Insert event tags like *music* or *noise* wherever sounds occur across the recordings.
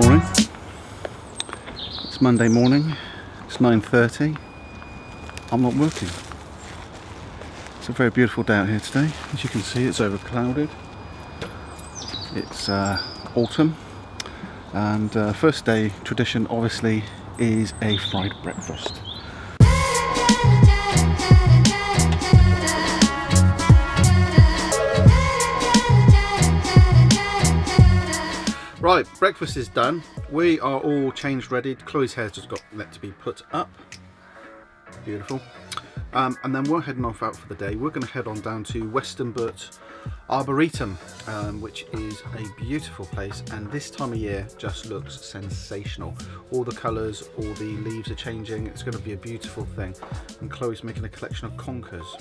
Morning. It's Monday morning. It's 9:30. I'm not working. It's a very beautiful day out here today. As you can see, it's overclouded. It's uh, autumn, and uh, first day tradition obviously is a fried breakfast. Right, breakfast is done. We are all changed ready. Chloe's hair's just got let to be put up. Beautiful. Um, and then we're heading off out for the day. We're going to head on down to Western Westonbirt Arboretum, um, which is a beautiful place. And this time of year just looks sensational. All the colours, all the leaves are changing. It's going to be a beautiful thing. And Chloe's making a collection of conkers.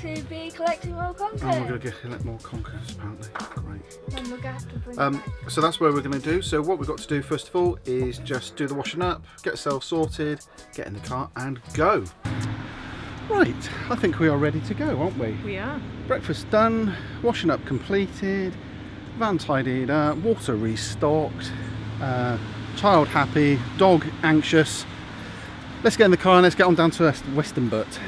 And we're going to be collecting more conkers. And we're going to get more conkers, apparently. Great. And we're going to have to bring Um, so that's where we're going to do. So what we've got to do first of all is just do the washing up, get ourselves sorted, get in the car and go. Right, I think we are ready to go, aren't we? We are. Breakfast done, washing up completed, van tidied up, water restocked, uh, child happy, dog anxious. Let's get in the car and let's get on down to Western West-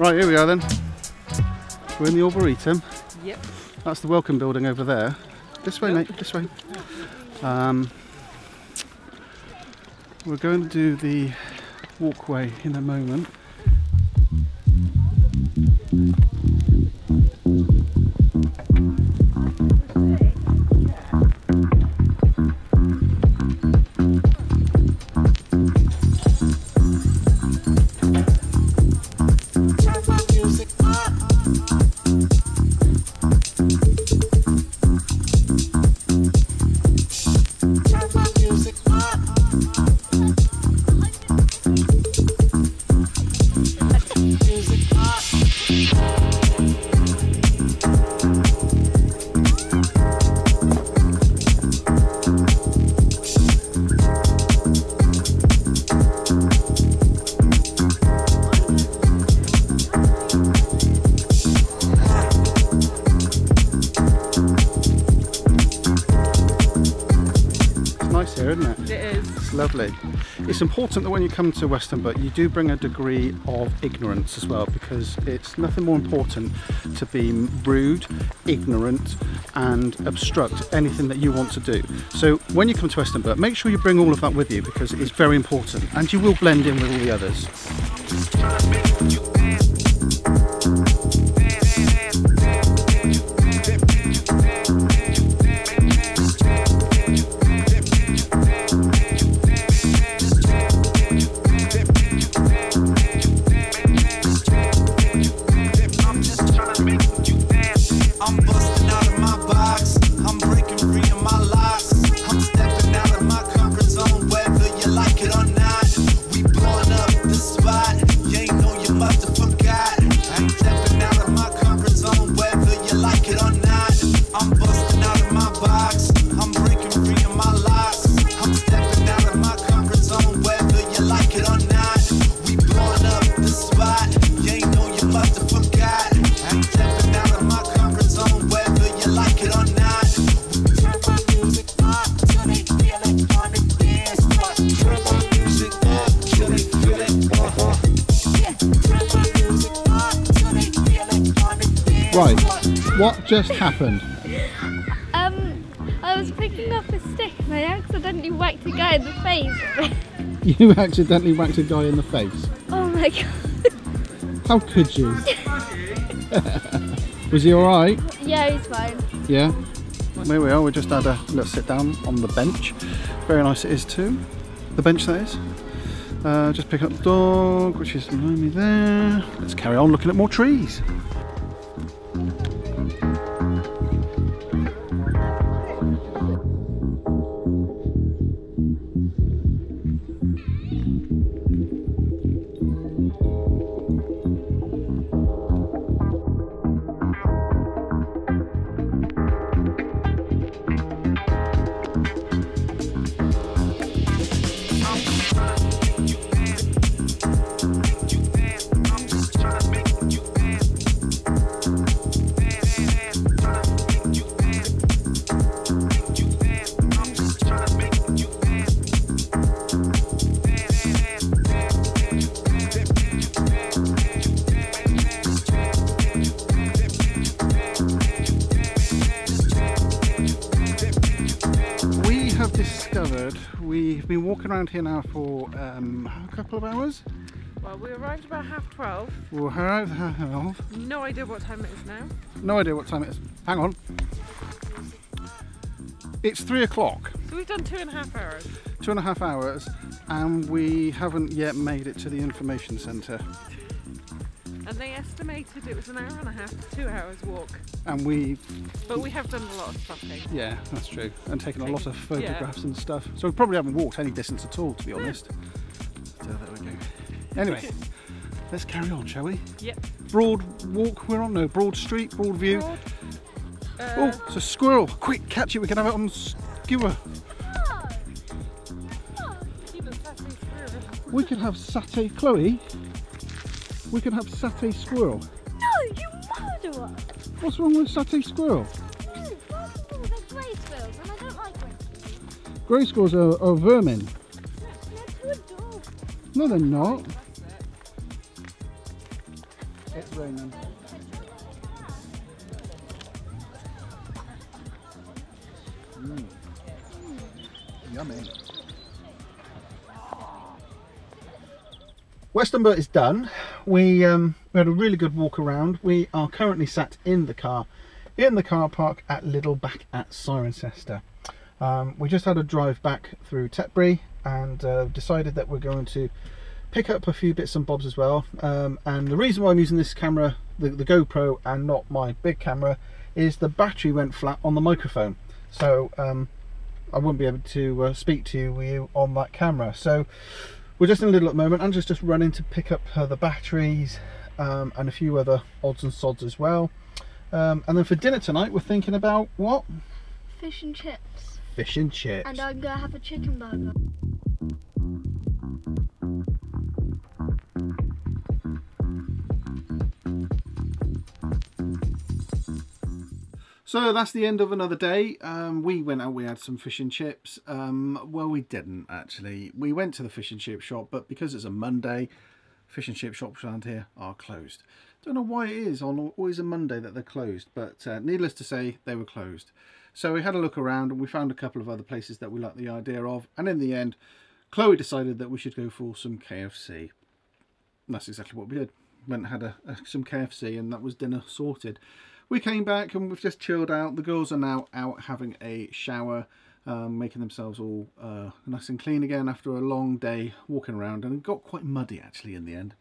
Right, here we are then. We're in the Arboretum. Yep. That's the welcome building over there. This way, mate, this way. Um, we're going to do the walkway in a moment. Lovely. It's important that when you come to Westonbirt you do bring a degree of ignorance as well, because it's nothing more important to be rude, ignorant, and obstruct anything that you want to do. So when you come to Westonbirt make sure you bring all of that with you because it's very important, and you will blend in with all the others. Right, what just happened? Um, I was picking up a stick and I accidentally whacked a guy in the face. *laughs* You accidentally whacked a guy in the face. oh my god. How could you? *laughs* Was he alright? Yeah, he's fine. Yeah? Here we are, we just had a little sit down on the bench. Very nice it is too. The bench that is. Uh, just pick up the dog, which is behind me there. Let's carry on looking at more trees. Been walking around here now for um, a couple of hours. Well, we arrived about half twelve. We're around half. No idea what time it is now. No idea what time it is. Hang on. It's three o'clock, So we've done two and a half hours. two and a half hours, and we haven't yet made it to the information centre. And they estimated it was an hour and a half to two hours walk. And we, But we have done a lot of stopping. yeah, that's true, and taken a lot of Taken- yeah. photographs and stuff. So we probably haven't walked any distance at all, to be honest. So there we go. Anyway, let's carry on, shall we? Yep. Broad walk, we're on, no, Broad Street, Broad View. Broad, uh, Oh, it's a squirrel! Quick, catch it, we can have it on skewer. keep it. We could have satay, Chloe. We can have satay squirrel. No, you murderer! What's wrong with satay squirrel? No, first they're grey squirrels, and I don't like grey squirrels. Grey squirrels are, are vermin. They're good dogs. No, they're not. It's raining. Mm. Yummy. Westonbirt is done. We um, we had a really good walk around. We are currently sat in the car, in the car park at Lidl back at Cirencester. Um, we just had a drive back through Tetbury and uh, decided that we're going to pick up a few bits and bobs as well. Um, and the reason why I'm using this camera, the, the GoPro, and not my big camera, is the battery went flat on the microphone. So um, I wouldn't be able to uh, speak to you on that camera. So we're just in a Lidl at the moment. Andrew's just running to pick up uh, the batteries um, and a few other odds and sods as well. Um, and then for dinner tonight, we're thinking about what? Fish and chips. Fish and chips. And I'm gonna have a chicken burger. So that's the end of another day. Um, we went out, we had some fish and chips. Um, well, we didn't actually. We went to the fish and chip shop, but because it's a Monday, fish and chip shops around here are closed. Don't know why it is on always a Monday that they're closed, but uh, needless to say, they were closed. So we had a look around and we found a couple of other places that we liked the idea of. And in the end, Chloe decided that we should go for some KFC. And that's exactly what we did. Went and had a, a, some KFC and that was dinner sorted. We came back and we've just chilled out. The girls are now out having a shower, um, making themselves all uh, nice and clean again after a long day walking around. And it got quite muddy actually in the end.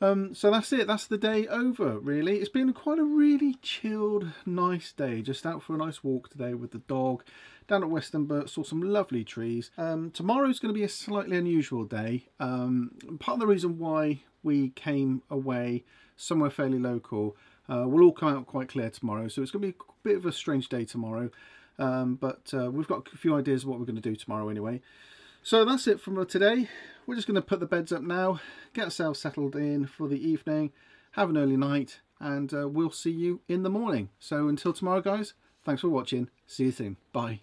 Um, so that's it. That's the day over, really. It's been quite a really chilled, nice day. Just out for a nice walk today with the dog. Down at Westonbirt, saw some lovely trees. Um, tomorrow's going to be a slightly unusual day. Um, part of the reason why we came away somewhere fairly local uh, will all come out quite clear tomorrow. So it's going to be a bit of a strange day tomorrow. Um, but uh, we've got a few ideas of what we're going to do tomorrow anyway. So that's it from today. We're just going to put the beds up now, get ourselves settled in for the evening, have an early night, and uh, we'll see you in the morning. So until tomorrow, guys, thanks for watching. See you soon. Bye.